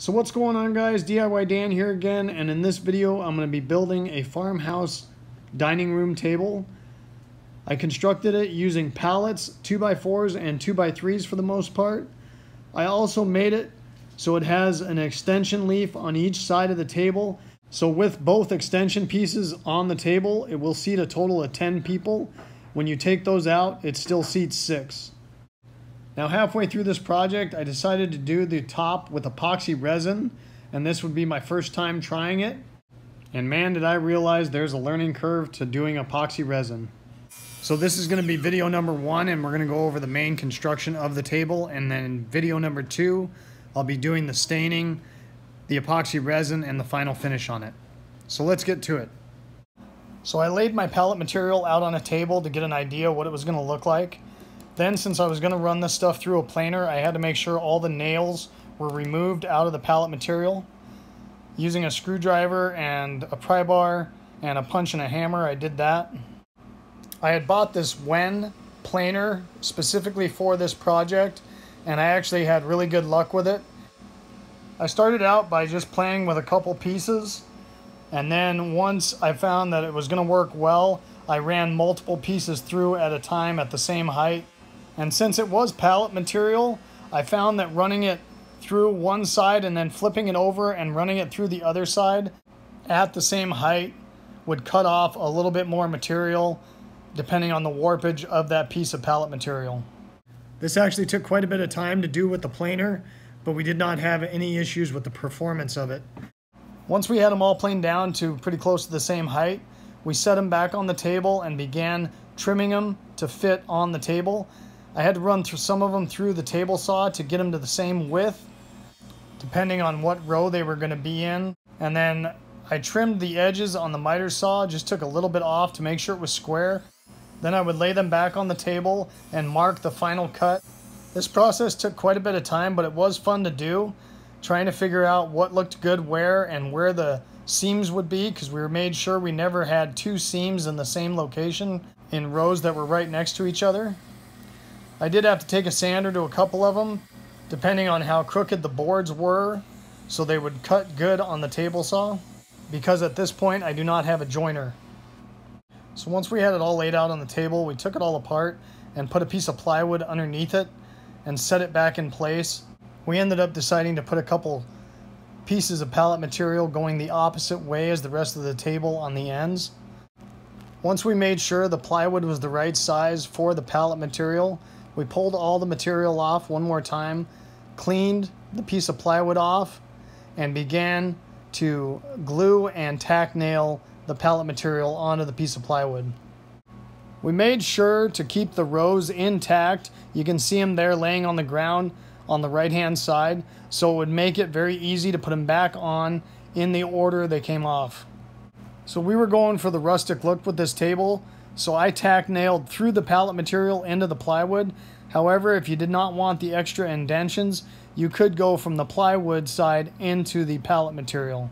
So what's going on guys, DIY Dan here again, and in this video I'm going to be building a farmhouse dining room table. I constructed it using pallets, 2x4s and 2x3s for the most part. I also made it so it has an extension leaf on each side of the table. So with both extension pieces on the table, it will seat a total of 10 people. When you take those out, it still seats 6. Now halfway through this project, I decided to do the top with epoxy resin, and this would be my first time trying it. And man, did I realize there's a learning curve to doing epoxy resin. So this is gonna be video number one, and we're gonna go over the main construction of the table, and then video number two, I'll be doing the staining, the epoxy resin, and the final finish on it. So let's get to it. So I laid my pallet material out on a table to get an idea what it was gonna look like. Then since I was going to run this stuff through a planer, I had to make sure all the nails were removed out of the pallet material. Using a screwdriver and a pry bar and a punch and a hammer, I did that. I had bought this Wen planer specifically for this project, and I actually had really good luck with it. I started out by just playing with a couple pieces, and then once I found that it was going to work well, I ran multiple pieces through at a time at the same height and since it was pallet material, I found that running it through one side and then flipping it over and running it through the other side at the same height would cut off a little bit more material depending on the warpage of that piece of pallet material. This actually took quite a bit of time to do with the planer, but we did not have any issues with the performance of it. Once we had them all planed down to pretty close to the same height, we set them back on the table and began trimming them to fit on the table I had to run through some of them through the table saw to get them to the same width, depending on what row they were going to be in. And then I trimmed the edges on the miter saw, just took a little bit off to make sure it was square. Then I would lay them back on the table and mark the final cut. This process took quite a bit of time, but it was fun to do, trying to figure out what looked good where and where the seams would be because we made sure we never had two seams in the same location in rows that were right next to each other. I did have to take a sander to a couple of them, depending on how crooked the boards were, so they would cut good on the table saw, because at this point I do not have a joiner. So once we had it all laid out on the table, we took it all apart and put a piece of plywood underneath it and set it back in place. We ended up deciding to put a couple pieces of pallet material going the opposite way as the rest of the table on the ends. Once we made sure the plywood was the right size for the pallet material, we pulled all the material off one more time, cleaned the piece of plywood off, and began to glue and tack nail the pallet material onto the piece of plywood. We made sure to keep the rows intact. You can see them there laying on the ground on the right hand side, so it would make it very easy to put them back on in the order they came off. So we were going for the rustic look with this table, so I tack nailed through the pallet material into the plywood. However, if you did not want the extra indentions, you could go from the plywood side into the pallet material.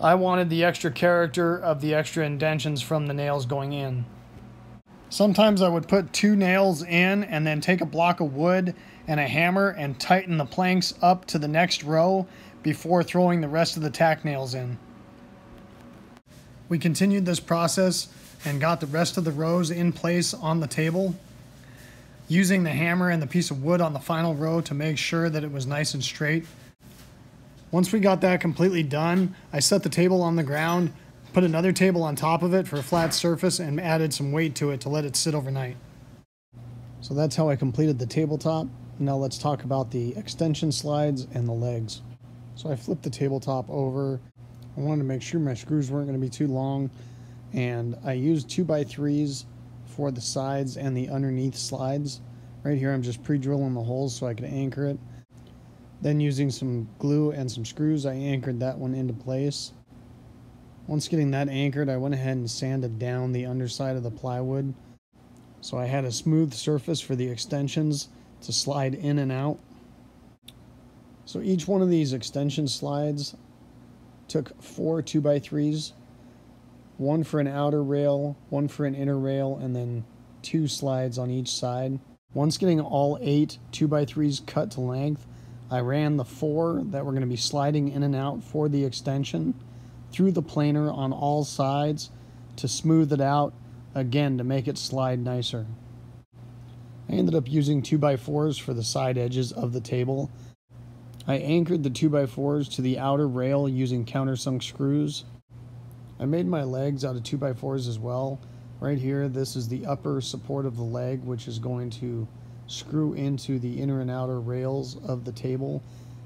I wanted the extra character of the extra indentions from the nails going in. Sometimes I would put two nails in and then take a block of wood and a hammer and tighten the planks up to the next row before throwing the rest of the tack nails in. We continued this process and got the rest of the rows in place on the table using the hammer and the piece of wood on the final row to make sure that it was nice and straight. Once we got that completely done, I set the table on the ground, put another table on top of it for a flat surface, and added some weight to it to let it sit overnight. So that's how I completed the tabletop. Now let's talk about the extension slides and the legs. So I flipped the tabletop over. I wanted to make sure my screws weren't going to be too long and I used 2x3s for the sides and the underneath slides. Right here I'm just pre-drilling the holes so I could anchor it. Then using some glue and some screws I anchored that one into place. Once getting that anchored I went ahead and sanded down the underside of the plywood so I had a smooth surface for the extensions to slide in and out. So each one of these extension slides took four two by threes, one for an outer rail, one for an inner rail, and then two slides on each side. Once getting all eight two by threes cut to length, I ran the four that were going to be sliding in and out for the extension through the planer on all sides to smooth it out again to make it slide nicer. I ended up using 2x4s for the side edges of the table. I anchored the 2x4s to the outer rail using countersunk screws. I made my legs out of 2x4s as well. Right here, this is the upper support of the leg, which is going to screw into the inner and outer rails of the table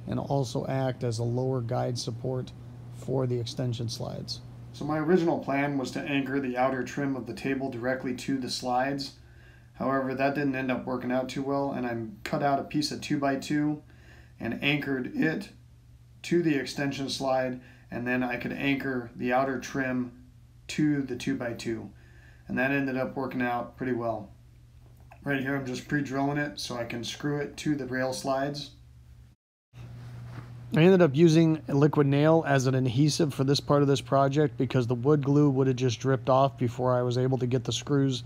and also act as a lower guide support for the extension slides. So my original plan was to anchor the outer trim of the table directly to the slides. However, that didn't end up working out too well and I cut out a piece of 2x2 and anchored it to the extension slide and then I could anchor the outer trim to the 2x2 and that ended up working out pretty well. Right here I'm just pre-drilling it so I can screw it to the rail slides. I ended up using liquid nail as an adhesive for this part of this project because the wood glue would have just dripped off before I was able to get the screws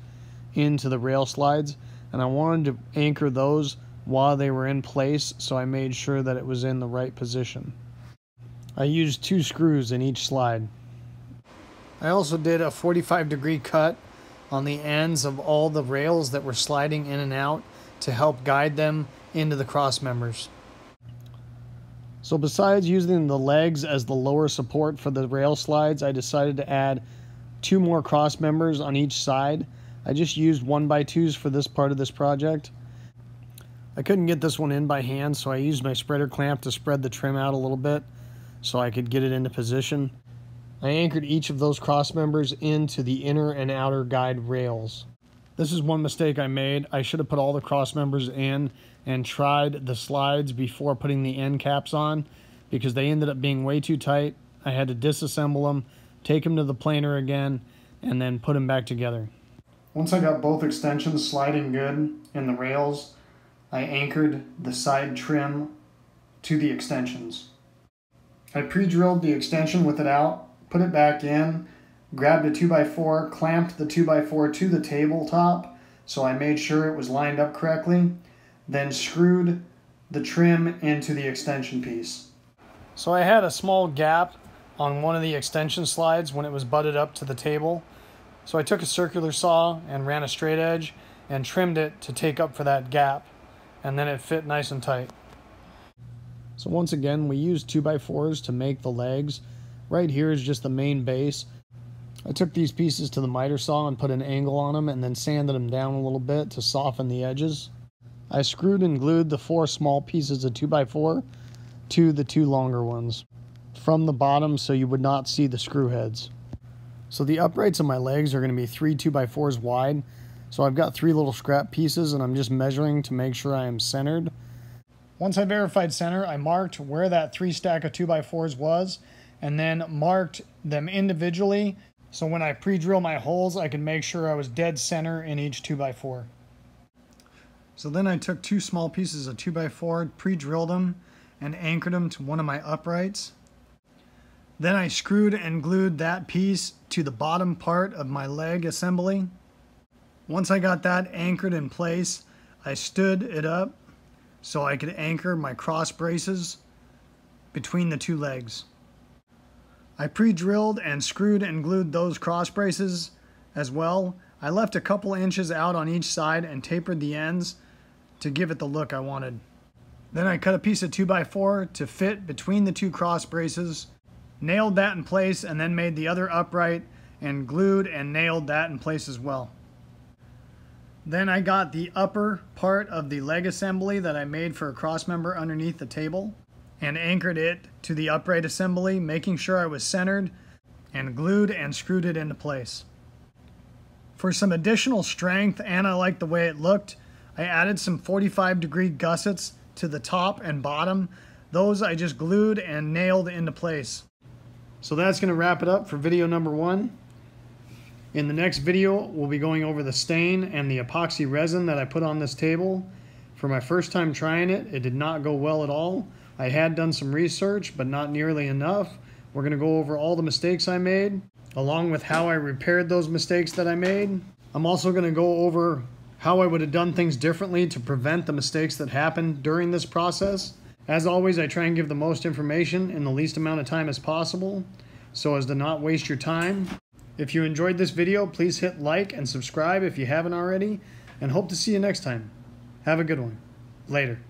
into the rail slides and I wanted to anchor those while they were in place so I made sure that it was in the right position. I used two screws in each slide. I also did a 45 degree cut on the ends of all the rails that were sliding in and out to help guide them into the cross members. So besides using the legs as the lower support for the rail slides, I decided to add two more cross members on each side. I just used one by twos for this part of this project. I couldn't get this one in by hand, so I used my spreader clamp to spread the trim out a little bit so I could get it into position. I anchored each of those cross members into the inner and outer guide rails. This is one mistake I made. I should have put all the cross members in and tried the slides before putting the end caps on because they ended up being way too tight. I had to disassemble them, take them to the planer again, and then put them back together. Once I got both extensions sliding good in the rails, I anchored the side trim to the extensions. I pre-drilled the extension with it out put it back in, grabbed a 2x4, clamped the 2x4 to the tabletop so I made sure it was lined up correctly, then screwed the trim into the extension piece. So I had a small gap on one of the extension slides when it was butted up to the table. So I took a circular saw and ran a straight edge and trimmed it to take up for that gap and then it fit nice and tight. So once again we used 2x4s to make the legs Right here is just the main base. I took these pieces to the miter saw and put an angle on them and then sanded them down a little bit to soften the edges. I screwed and glued the four small pieces of 2x4 to the two longer ones from the bottom so you would not see the screw heads. So the uprights of my legs are going to be three 2x4s wide. So I've got three little scrap pieces and I'm just measuring to make sure I am centered. Once I verified center, I marked where that three stack of 2x4s was and then marked them individually. So when I pre-drill my holes, I can make sure I was dead center in each 2x4. So then I took two small pieces of 2x4, pre-drilled them, and anchored them to one of my uprights. Then I screwed and glued that piece to the bottom part of my leg assembly. Once I got that anchored in place, I stood it up so I could anchor my cross braces between the two legs. I pre-drilled and screwed and glued those cross braces as well. I left a couple inches out on each side and tapered the ends to give it the look I wanted. Then I cut a piece of 2x4 to fit between the two cross braces, nailed that in place and then made the other upright and glued and nailed that in place as well. Then I got the upper part of the leg assembly that I made for a cross member underneath the table and anchored it to the upright assembly, making sure I was centered, and glued and screwed it into place. For some additional strength, and I liked the way it looked, I added some 45 degree gussets to the top and bottom. Those I just glued and nailed into place. So that's going to wrap it up for video number one. In the next video, we'll be going over the stain and the epoxy resin that I put on this table. For my first time trying it, it did not go well at all. I had done some research, but not nearly enough. We're going to go over all the mistakes I made, along with how I repaired those mistakes that I made. I'm also going to go over how I would have done things differently to prevent the mistakes that happened during this process. As always, I try and give the most information in the least amount of time as possible so as to not waste your time. If you enjoyed this video, please hit like and subscribe if you haven't already, and hope to see you next time. Have a good one. Later.